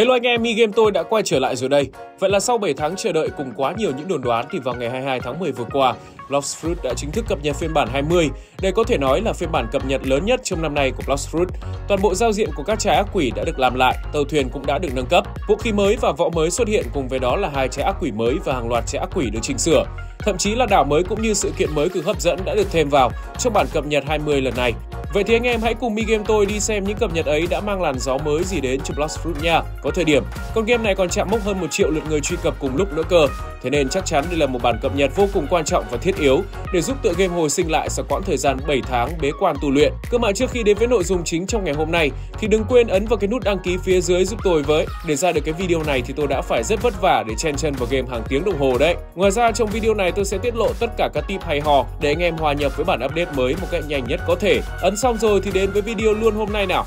Hello anh em, Mi Game tôi đã quay trở lại rồi đây. Vậy là sau 7 tháng chờ đợi cùng quá nhiều những đồn đoán thì vào ngày 22 tháng 10 vừa qua, Lost Fruit đã chính thức cập nhật phiên bản 20. Đây có thể nói là phiên bản cập nhật lớn nhất trong năm nay của Lost Fruit. Toàn bộ giao diện của các trái ác quỷ đã được làm lại, tàu thuyền cũng đã được nâng cấp. Vũ khí mới và võ mới xuất hiện cùng với đó là hai trái ác quỷ mới và hàng loạt trái ác quỷ được chỉnh sửa. Thậm chí là đảo mới cũng như sự kiện mới cực hấp dẫn đã được thêm vào trong bản cập nhật 20 lần này. Vậy thì anh em hãy cùng Mi Game tôi đi xem những cập nhật ấy đã mang làn gió mới gì đến cho Blast Fruit nha. Có thời điểm, con game này còn chạm mốc hơn 1 triệu lượt người truy cập cùng lúc nữa cơ. Thế nên chắc chắn đây là một bản cập nhật vô cùng quan trọng và thiết yếu để giúp tựa game hồi sinh lại sau quãng thời gian 7 tháng bế quan tu luyện. Cơ mà trước khi đến với nội dung chính trong ngày hôm nay thì đừng quên ấn vào cái nút đăng ký phía dưới giúp tôi với. Để ra được cái video này thì tôi đã phải rất vất vả để chen chân vào game hàng tiếng đồng hồ đấy. Ngoài ra trong video này tôi sẽ tiết lộ tất cả các tip hay ho để anh em hòa nhập với bản update mới một cách nhanh nhất có thể. Ấn xong rồi thì đến với video luôn hôm nay nào.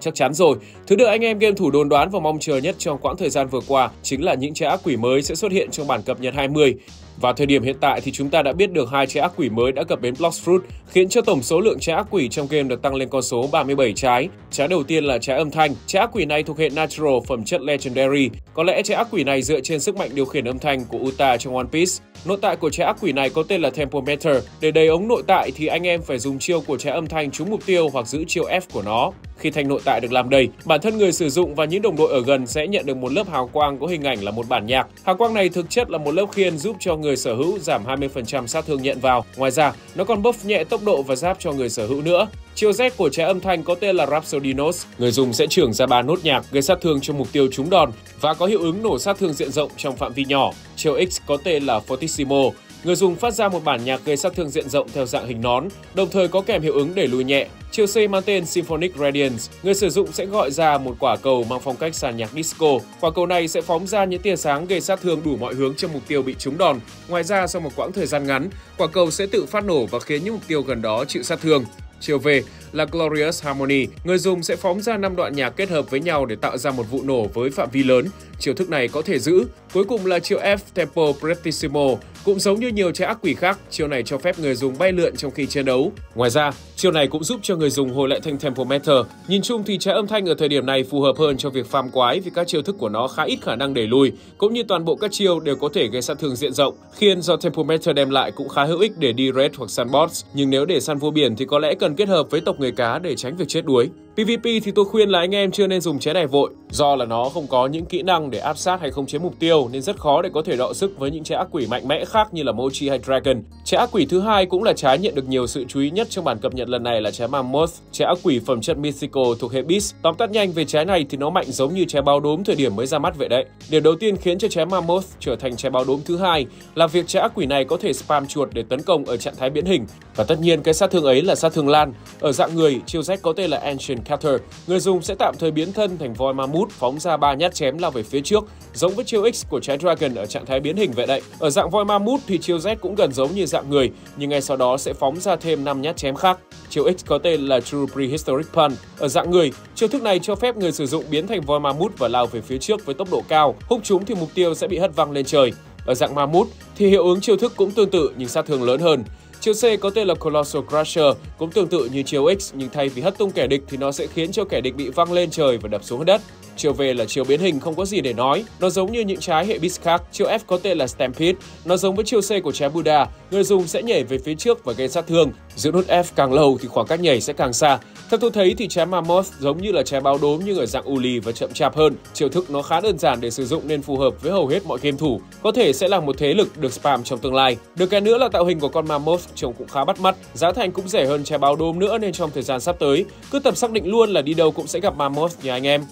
Chắc chắn rồi, thứ được anh em game thủ đồn đoán và mong chờ nhất trong quãng thời gian vừa qua chính là những trái ác quỷ mới sẽ xuất hiện trong bản cập nhật 20. Và thời điểm hiện tại thì chúng ta đã biết được hai trái ác quỷ mới đã cập bến Lost Fruit, khiến cho tổng số lượng trái ác quỷ trong game được tăng lên con số 37 trái. Trái đầu tiên là trái âm thanh. Trái ác quỷ này thuộc hệ Natural phẩm chất Legendary. Có lẽ trái ác quỷ này dựa trên sức mạnh điều khiển âm thanh của Uta trong One Piece. Nội tại của trái ác quỷ này có tên là Tempometer. Để đầy ống nội tại thì anh em phải dùng chiêu của trái âm thanh trúng mục tiêu hoặc giữ chiêu F của nó. Khi thanh nội tại được làm đầy, bản thân người sử dụng và những đồng đội ở gần sẽ nhận được một lớp hào quang có hình ảnh là một bản nhạc. Hào quang này thực chất là một lớp khiên giúp cho người sở hữu giảm 20% sát thương nhận vào. Ngoài ra, nó còn buff nhẹ tốc độ và giáp cho người sở hữu nữa chiều Z của trái âm thanh có tên là rhapsodinos Người dùng sẽ trưởng ra ba nốt nhạc gây sát thương cho mục tiêu trúng đòn và có hiệu ứng nổ sát thương diện rộng trong phạm vi nhỏ. chiều X có tên là Fortissimo. Người dùng phát ra một bản nhạc gây sát thương diện rộng theo dạng hình nón, đồng thời có kèm hiệu ứng để lùi nhẹ. Chiều C mang tên Symphonic Radiance, người sử dụng sẽ gọi ra một quả cầu mang phong cách sàn nhạc disco. Quả cầu này sẽ phóng ra những tia sáng gây sát thương đủ mọi hướng cho mục tiêu bị trúng đòn. Ngoài ra, sau một quãng thời gian ngắn, quả cầu sẽ tự phát nổ và khiến những mục tiêu gần đó chịu sát thương. Chiều V là Glorious Harmony. Người dùng sẽ phóng ra 5 đoạn nhạc kết hợp với nhau để tạo ra một vụ nổ với phạm vi lớn. Chiều thức này có thể giữ. Cuối cùng là chiều F Tempo prestissimo cũng giống như nhiều trái ác quỷ khác, chiều này cho phép người dùng bay lượn trong khi chiến đấu. Ngoài ra, chiều này cũng giúp cho người dùng hồi lại thanh Tempometer. Nhìn chung thì trái âm thanh ở thời điểm này phù hợp hơn cho việc farm quái vì các chiêu thức của nó khá ít khả năng đẩy lùi, cũng như toàn bộ các chiêu đều có thể gây sát thương diện rộng. Khiên do Tempometer đem lại cũng khá hữu ích để đi raid hoặc săn boss, nhưng nếu để săn vua biển thì có lẽ cần kết hợp với tộc người cá để tránh việc chết đuối. PvP thì tôi khuyên là anh em chưa nên dùng chế này vội, do là nó không có những kỹ năng để áp sát hay không chế mục tiêu nên rất khó để có thể đọ sức với những chế ác quỷ mạnh mẽ khác như là Mochi hay Dragon. Chế ác quỷ thứ hai cũng là trái nhận được nhiều sự chú ý nhất trong bản cập nhật lần này là trái Mammoth, trái ác quỷ phẩm chất Mythical thuộc hệ Beast. Tóm tắt nhanh về trái này thì nó mạnh giống như trái báo đốm thời điểm mới ra mắt vậy đấy. Điều đầu tiên khiến cho trái Mammoth trở thành trái báo đốm thứ hai là việc trái ác quỷ này có thể spam chuột để tấn công ở trạng thái biến hình. Và tất nhiên cái sát thương ấy là sát thương lan. Ở dạng người, chiêu Z có tên là Ancient Carter, Người dùng sẽ tạm thời biến thân thành voi mammoth phóng ra ba nhát chém lao về phía trước, giống với chiêu X của trái Dragon ở trạng thái biến hình vậy đấy. Ở dạng voi mammoth thì chiêu Z cũng gần giống như dạng người, nhưng ngay sau đó sẽ phóng ra thêm 5 nhát chém khác. Chiêu X có tên là True Prehistoric Punch. Ở dạng người, chiêu thức này cho phép người sử dụng biến thành voi mammoth và lao về phía trước với tốc độ cao. Húc chúng thì mục tiêu sẽ bị hất văng lên trời. Ở dạng mammoth thì hiệu ứng chiêu thức cũng tương tự nhưng sát thương lớn hơn chiều C có tên là Colossal Crusher, cũng tương tự như chiều X nhưng thay vì hất tung kẻ địch thì nó sẽ khiến cho kẻ địch bị văng lên trời và đập xuống đất. Chiều về là chiều biến hình không có gì để nói, nó giống như những trái hệ bis khác. Chiều F có tên là Stampede, nó giống với chiều C của trái Buddha, người dùng sẽ nhảy về phía trước và gây sát thương. Giữ nút F càng lâu thì khoảng cách nhảy sẽ càng xa. Theo tôi thấy thì trái Mammoth giống như là trái báo đốm nhưng ở dạng uli và chậm chạp hơn. Chiều thức nó khá đơn giản để sử dụng nên phù hợp với hầu hết mọi game thủ. Có thể sẽ là một thế lực được spam trong tương lai. Được cái nữa là tạo hình của con Mammoth trông cũng khá bắt mắt, giá thành cũng rẻ hơn trái báo đốm nữa nên trong thời gian sắp tới, cứ tập xác định luôn là đi đâu cũng sẽ gặp Mammoth nhà anh em.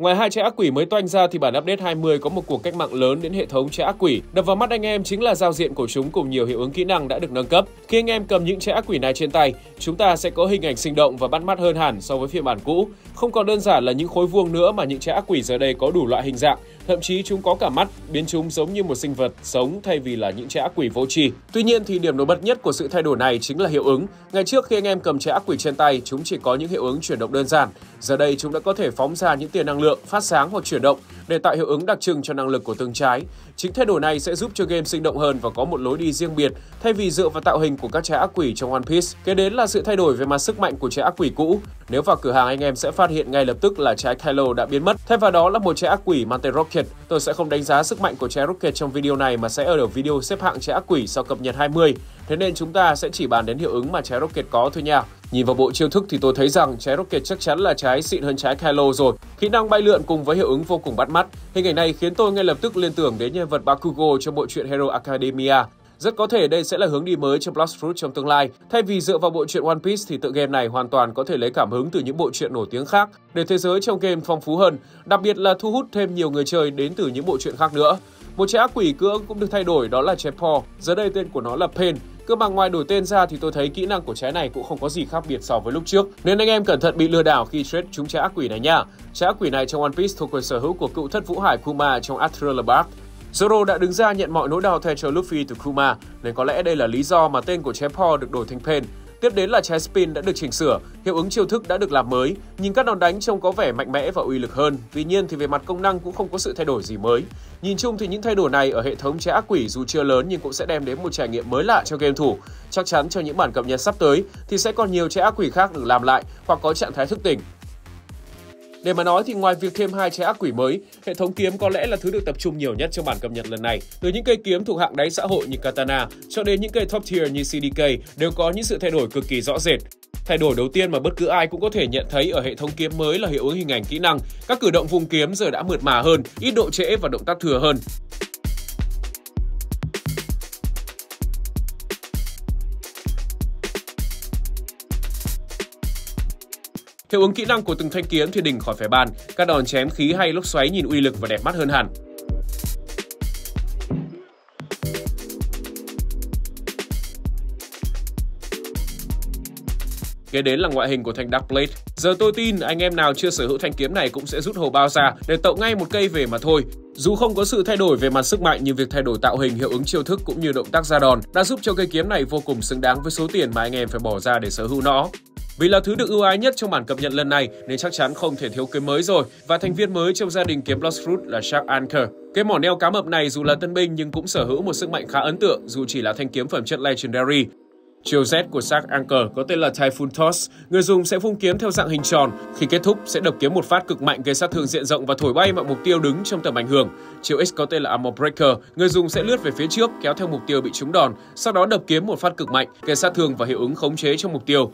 Ngoài hai trái ác quỷ mới toanh ra thì bản update 20 có một cuộc cách mạng lớn đến hệ thống trái ác quỷ. Đập vào mắt anh em chính là giao diện của chúng cùng nhiều hiệu ứng kỹ năng đã được nâng cấp. Khi anh em cầm những trái ác quỷ này trên tay, chúng ta sẽ có hình ảnh sinh động và bắt mắt hơn hẳn so với phiên bản cũ. Không còn đơn giản là những khối vuông nữa mà những trái ác quỷ giờ đây có đủ loại hình dạng, Thậm chí chúng có cả mắt, biến chúng giống như một sinh vật sống thay vì là những trái ác quỷ vô tri. Tuy nhiên thì điểm nổi bật nhất của sự thay đổi này chính là hiệu ứng. Ngày trước khi anh em cầm trái ác quỷ trên tay, chúng chỉ có những hiệu ứng chuyển động đơn giản. Giờ đây chúng đã có thể phóng ra những tia năng lượng, phát sáng hoặc chuyển động để tạo hiệu ứng đặc trưng cho năng lực của từng trái. Chính thay đổi này sẽ giúp cho game sinh động hơn và có một lối đi riêng biệt thay vì dựa vào tạo hình của các trái ác quỷ trong One Piece. Kế đến là sự thay đổi về mặt sức mạnh của trái ác quỷ cũ. Nếu vào cửa hàng, anh em sẽ phát hiện ngay lập tức là trái Kylo đã biến mất. Thay vào đó là một trái ác quỷ mang tên Rocket. Tôi sẽ không đánh giá sức mạnh của trái Rocket trong video này mà sẽ ở đầu video xếp hạng trái ác quỷ sau cập nhật 20. Thế nên chúng ta sẽ chỉ bàn đến hiệu ứng mà trái Rocket có thôi nha. Nhìn vào bộ chiêu thức thì tôi thấy rằng trái Rocket chắc chắn là trái xịn hơn trái Kylo rồi. Kỹ năng bay lượn cùng với hiệu ứng vô cùng bắt mắt. Hình ảnh này khiến tôi ngay lập tức liên tưởng đến nhân vật Bakugo trong bộ truyện Hero Academia. Rất có thể đây sẽ là hướng đi mới cho Bloodfruit trong tương lai. Thay vì dựa vào bộ truyện One Piece thì tựa game này hoàn toàn có thể lấy cảm hứng từ những bộ truyện nổi tiếng khác để thế giới trong game phong phú hơn, đặc biệt là thu hút thêm nhiều người chơi đến từ những bộ truyện khác nữa. Một trái ác quỷ cưỡng cũng được thay đổi đó là trái Paw, giờ đây tên của nó là Pain. Cơ mà ngoài đổi tên ra thì tôi thấy kỹ năng của trái này cũng không có gì khác biệt so với lúc trước. Nên anh em cẩn thận bị lừa đảo khi trade chúng trái ác quỷ này nha. Trái ác quỷ này trong One Piece thuộc quyền sở hữu của cựu thất vũ hải Kuma trong Atril Bark. Zoro đã đứng ra nhận mọi nỗi đau thay cho Luffy từ Kuma, nên có lẽ đây là lý do mà tên của trái Paw được đổi thành Pain. Tiếp đến là trái spin đã được chỉnh sửa, hiệu ứng chiêu thức đã được làm mới, nhìn các đòn đánh trông có vẻ mạnh mẽ và uy lực hơn. Tuy nhiên thì về mặt công năng cũng không có sự thay đổi gì mới. Nhìn chung thì những thay đổi này ở hệ thống trái ác quỷ dù chưa lớn nhưng cũng sẽ đem đến một trải nghiệm mới lạ cho game thủ. Chắc chắn cho những bản cập nhật sắp tới thì sẽ còn nhiều trái ác quỷ khác được làm lại hoặc có trạng thái thức tỉnh. Để mà nói thì ngoài việc thêm hai trái ác quỷ mới, hệ thống kiếm có lẽ là thứ được tập trung nhiều nhất trong bản cập nhật lần này. Từ những cây kiếm thuộc hạng đáy xã hội như Katana cho đến những cây top tier như CDK đều có những sự thay đổi cực kỳ rõ rệt. Thay đổi đầu tiên mà bất cứ ai cũng có thể nhận thấy ở hệ thống kiếm mới là hiệu ứng hình ảnh kỹ năng. Các cử động vùng kiếm giờ đã mượt mà hơn, ít độ trễ và động tác thừa hơn. Hiệu ứng kỹ năng của từng thanh kiếm thì đỉnh khỏi phải bàn, các đòn chém khí hay lốc xoáy nhìn uy lực và đẹp mắt hơn hẳn. Kế đến là ngoại hình của thanh Dark Blade. Giờ tôi tin anh em nào chưa sở hữu thanh kiếm này cũng sẽ rút hồ bao ra để tậu ngay một cây về mà thôi. Dù không có sự thay đổi về mặt sức mạnh nhưng việc thay đổi tạo hình, hiệu ứng chiêu thức cũng như động tác ra đòn đã giúp cho cây kiếm này vô cùng xứng đáng với số tiền mà anh em phải bỏ ra để sở hữu nó. Vì là thứ được ưu ái nhất trong bản cập nhật lần này nên chắc chắn không thể thiếu kiếm mới rồi và thành viên mới trong gia đình kiếm Lost Fruit là Shark Anchor. Cái mỏ neo cá mập này dù là tân binh nhưng cũng sở hữu một sức mạnh khá ấn tượng dù chỉ là thanh kiếm phẩm chất Legendary. Chiều Z của Shark Anchor có tên là Typhoon Toss. Người dùng sẽ vung kiếm theo dạng hình tròn. Khi kết thúc sẽ đập kiếm một phát cực mạnh gây sát thương diện rộng và thổi bay mọi mục tiêu đứng trong tầm ảnh hưởng. Chiều X có tên là Armor Breaker. Người dùng sẽ lướt về phía trước kéo theo mục tiêu bị trúng đòn, sau đó đập kiếm một phát cực mạnh gây sát thương và hiệu ứng khống chế trong mục tiêu.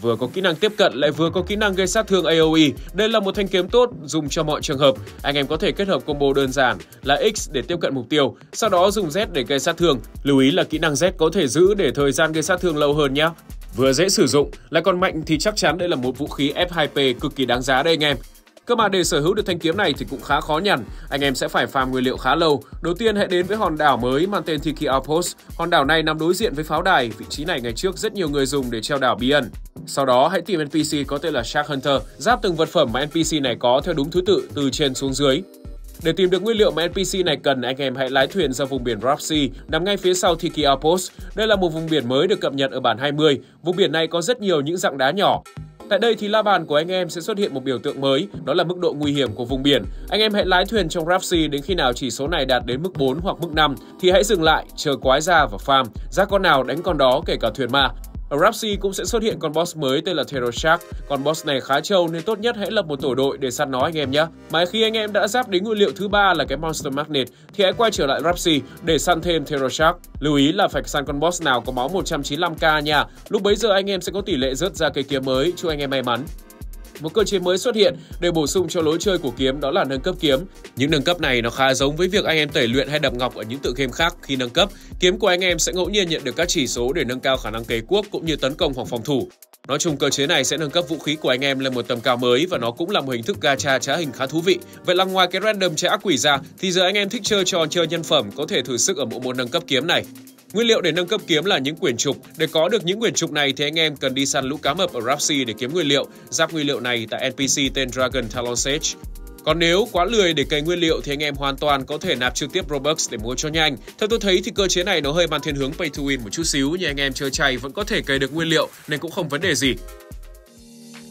Vừa có kỹ năng tiếp cận lại vừa có kỹ năng gây sát thương AoE. Đây là một thanh kiếm tốt dùng cho mọi trường hợp. Anh em có thể kết hợp combo đơn giản là X để tiếp cận mục tiêu, sau đó dùng Z để gây sát thương. Lưu ý là kỹ năng Z có thể giữ để thời gian gây sát thương lâu hơn nhé. Vừa dễ sử dụng, lại còn mạnh thì chắc chắn đây là một vũ khí F2P cực kỳ đáng giá đây anh em. Cơ mà để sở hữu được thanh kiếm này thì cũng khá khó nhằn, anh em sẽ phải farm nguyên liệu khá lâu. Đầu tiên hãy đến với hòn đảo mới mang tên Tiki Outpost. Hòn đảo này nằm đối diện với pháo đài, vị trí này ngày trước rất nhiều người dùng để treo đảo bí ẩn. Sau đó hãy tìm NPC có tên là Shark Hunter, giáp từng vật phẩm mà NPC này có theo đúng thứ tự từ trên xuống dưới. Để tìm được nguyên liệu mà NPC này cần, anh em hãy lái thuyền ra vùng biển Rapsi, nằm ngay phía sau Tiki Outpost. Đây là một vùng biển mới được cập nhật ở bản 20. Vùng biển này có rất nhiều những dạng đá nhỏ. Tại đây thì la bàn của anh em sẽ xuất hiện một biểu tượng mới, đó là mức độ nguy hiểm của vùng biển. Anh em hãy lái thuyền trong Rapsi đến khi nào chỉ số này đạt đến mức 4 hoặc mức 5 thì hãy dừng lại, chờ quái ra và farm, ra con nào đánh con đó kể cả thuyền ma. Ở Rapsi cũng sẽ xuất hiện con boss mới tên là Terror Shark. Con boss này khá trâu nên tốt nhất hãy lập một tổ đội để săn nó anh em nhé. Mà khi anh em đã giáp đến nguyên liệu thứ ba là cái Monster Magnet, thì hãy quay trở lại Rapsi để săn thêm Terror Shark. Lưu ý là phải săn con boss nào có máu 195k nha. Lúc bấy giờ anh em sẽ có tỷ lệ rớt ra cây kiếm mới. Chúc anh em may mắn một cơ chế mới xuất hiện để bổ sung cho lối chơi của kiếm đó là nâng cấp kiếm. Những nâng cấp này nó khá giống với việc anh em tẩy luyện hay đập ngọc ở những tự game khác khi nâng cấp, kiếm của anh em sẽ ngẫu nhiên nhận được các chỉ số để nâng cao khả năng cấy cuốc cũng như tấn công hoặc phòng thủ. Nói chung cơ chế này sẽ nâng cấp vũ khí của anh em lên một tầm cao mới và nó cũng là một hình thức gacha trá hình khá thú vị. Vậy là ngoài cái random trái ác quỷ ra thì giờ anh em thích chơi trò chơi nhân phẩm có thể thử sức ở bộ môn nâng cấp kiếm này. Nguyên liệu để nâng cấp kiếm là những quyển trục. Để có được những quyển trục này thì anh em cần đi săn lũ cá mập ở Rapsi để kiếm nguyên liệu. Giáp nguyên liệu này tại NPC tên Dragon Talon Sage. Còn nếu quá lười để cày nguyên liệu thì anh em hoàn toàn có thể nạp trực tiếp Robux để mua cho nhanh. Theo tôi thấy thì cơ chế này nó hơi mang thiên hướng pay to win một chút xíu nhưng anh em chơi chay vẫn có thể cày được nguyên liệu nên cũng không vấn đề gì.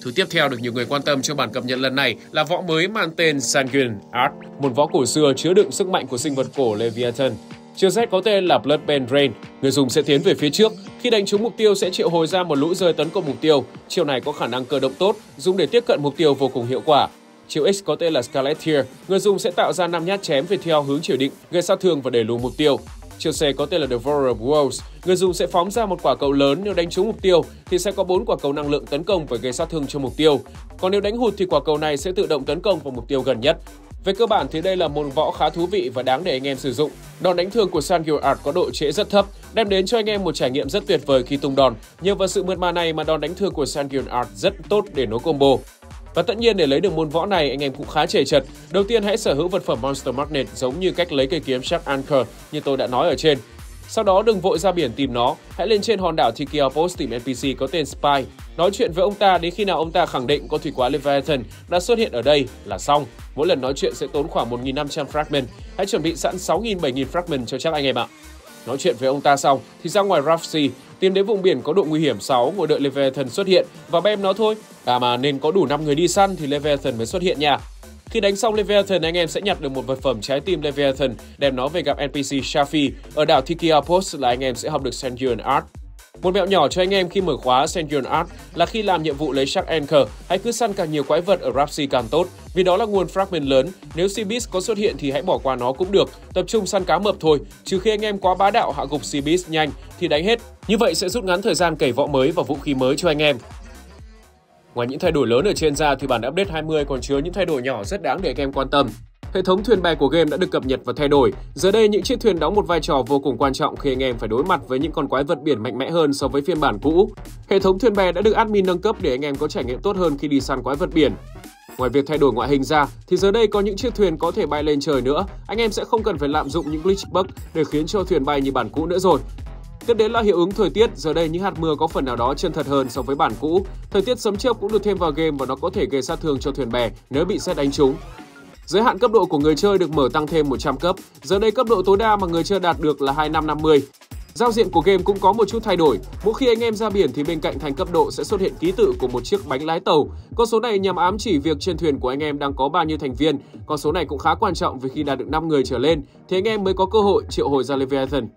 Thứ tiếp theo được nhiều người quan tâm trong bản cập nhật lần này là võ mới mang tên Sanguine Art, một võ cổ xưa chứa đựng sức mạnh của sinh vật cổ Leviathan. Chiếc Z có tên là Bloodband Rain, người dùng sẽ tiến về phía trước. Khi đánh trúng mục tiêu sẽ triệu hồi ra một lũ rơi tấn công mục tiêu. Chiều này có khả năng cơ động tốt, dùng để tiếp cận mục tiêu vô cùng hiệu quả. Chiều X có tên là Scarlet Tear, người dùng sẽ tạo ra 5 nhát chém về theo hướng chỉ định, gây sát thương và đẩy lùi mục tiêu. Chiều C có tên là Devourer of Worlds, người dùng sẽ phóng ra một quả cầu lớn nếu đánh trúng mục tiêu thì sẽ có 4 quả cầu năng lượng tấn công và gây sát thương cho mục tiêu. Còn nếu đánh hụt thì quả cầu này sẽ tự động tấn công vào mục tiêu gần nhất. Về cơ bản thì đây là môn võ khá thú vị và đáng để anh em sử dụng. Đòn đánh thường của Sangyo Art có độ trễ rất thấp, đem đến cho anh em một trải nghiệm rất tuyệt vời khi tung đòn. Nhờ vào sự mượt mà này mà đòn đánh thường của Sangyo Art rất tốt để nối combo. Và tất nhiên để lấy được môn võ này anh em cũng khá chề chật. Đầu tiên hãy sở hữu vật phẩm Monster Magnet giống như cách lấy cây kiếm Shark Anchor như tôi đã nói ở trên. Sau đó đừng vội ra biển tìm nó, hãy lên trên hòn đảo Tikiopos tìm NPC có tên Spy. Nói chuyện với ông ta đến khi nào ông ta khẳng định con thủy quái Leviathan đã xuất hiện ở đây là xong. Mỗi lần nói chuyện sẽ tốn khoảng 1.500 fragment. Hãy chuẩn bị sẵn 6.000-7.000 fragment cho chắc anh em ạ. Nói chuyện với ông ta xong thì ra ngoài Rough Sea, tìm đến vùng biển có độ nguy hiểm 6 ngồi đợi Leviathan xuất hiện và bem nó thôi. À mà nên có đủ 5 người đi săn thì Leviathan mới xuất hiện nha. Khi đánh xong Leviathan, anh em sẽ nhặt được một vật phẩm trái tim Leviathan, đem nó về gặp NPC Shafi. Ở đảo Tikiapos là anh em sẽ học được Senjuan Art. Một mẹo nhỏ cho anh em khi mở khóa Sentient Art là khi làm nhiệm vụ lấy Shark Anchor, hãy cứ săn càng nhiều quái vật ở Rapsi càng tốt, vì đó là nguồn fragment lớn. Nếu Seabeast có xuất hiện thì hãy bỏ qua nó cũng được, tập trung săn cá mập thôi, trừ khi anh em quá bá đạo hạ gục Seabeast nhanh thì đánh hết. Như vậy sẽ rút ngắn thời gian cày võ mới và vũ khí mới cho anh em. Ngoài những thay đổi lớn ở trên ra thì bản update 20 còn chứa những thay đổi nhỏ rất đáng để anh em quan tâm. Hệ thống thuyền bè của game đã được cập nhật và thay đổi. Giờ đây những chiếc thuyền đóng một vai trò vô cùng quan trọng khi anh em phải đối mặt với những con quái vật biển mạnh mẽ hơn so với phiên bản cũ. Hệ thống thuyền bè đã được admin nâng cấp để anh em có trải nghiệm tốt hơn khi đi săn quái vật biển. Ngoài việc thay đổi ngoại hình ra thì giờ đây có những chiếc thuyền có thể bay lên trời nữa. Anh em sẽ không cần phải lạm dụng những glitch bug để khiến cho thuyền bay như bản cũ nữa rồi. Tiếp đến là hiệu ứng thời tiết, giờ đây những hạt mưa có phần nào đó chân thật hơn so với bản cũ. Thời tiết sấm chớp cũng được thêm vào game và nó có thể gây sát thương cho thuyền bè nếu bị xét đánh trúng. Giới hạn cấp độ của người chơi được mở tăng thêm 100 cấp, giờ đây cấp độ tối đa mà người chơi đạt được là 2550. Giao diện của game cũng có một chút thay đổi. Mỗi khi anh em ra biển thì bên cạnh thành cấp độ sẽ xuất hiện ký tự của một chiếc bánh lái tàu. Con số này nhằm ám chỉ việc trên thuyền của anh em đang có bao nhiêu thành viên. Con số này cũng khá quan trọng vì khi đạt được 5 người trở lên thì anh em mới có cơ hội triệu hồi ra Leviathan.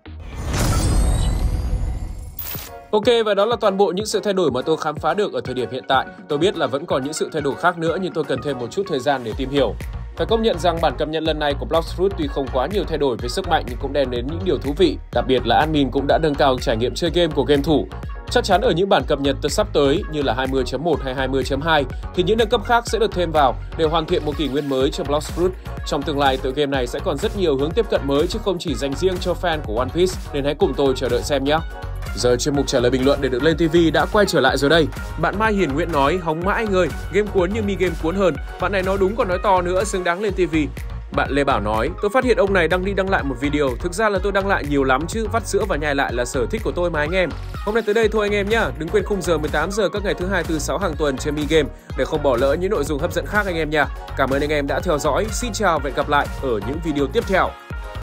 Ok và đó là toàn bộ những sự thay đổi mà tôi khám phá được ở thời điểm hiện tại. Tôi biết là vẫn còn những sự thay đổi khác nữa nhưng tôi cần thêm một chút thời gian để tìm hiểu. Phải công nhận rằng bản cập nhật lần này của Bloxfruit tuy không quá nhiều thay đổi về sức mạnh nhưng cũng đem đến những điều thú vị. Đặc biệt là admin cũng đã nâng cao trải nghiệm chơi game của game thủ. Chắc chắn ở những bản cập nhật tới sắp tới như là 20.1 hay 20.2 thì những nâng cấp khác sẽ được thêm vào để hoàn thiện một kỷ nguyên mới cho Bloxfruit. Trong tương lai, tựa game này sẽ còn rất nhiều hướng tiếp cận mới chứ không chỉ dành riêng cho fan của One Piece nên hãy cùng tôi chờ đợi xem nhé. Giờ chuyên mục trả lời bình luận để được lên TV đã quay trở lại rồi đây. Bạn Mai Hiền Nguyễn nói hóng mãi anh ơi, game cuốn như mi game cuốn hơn. Bạn này nói đúng còn nói to nữa, xứng đáng lên TV. Bạn Lê Bảo nói, tôi phát hiện ông này đăng đi đăng lại một video, thực ra là tôi đăng lại nhiều lắm chứ, vắt sữa và nhai lại là sở thích của tôi mà anh em. Hôm nay tới đây thôi anh em nhá, đừng quên khung giờ 18 giờ các ngày thứ hai từ sáu hàng tuần trên Mi Game để không bỏ lỡ những nội dung hấp dẫn khác anh em nha. Cảm ơn anh em đã theo dõi, xin chào và hẹn gặp lại ở những video tiếp theo.